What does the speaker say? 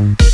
sound.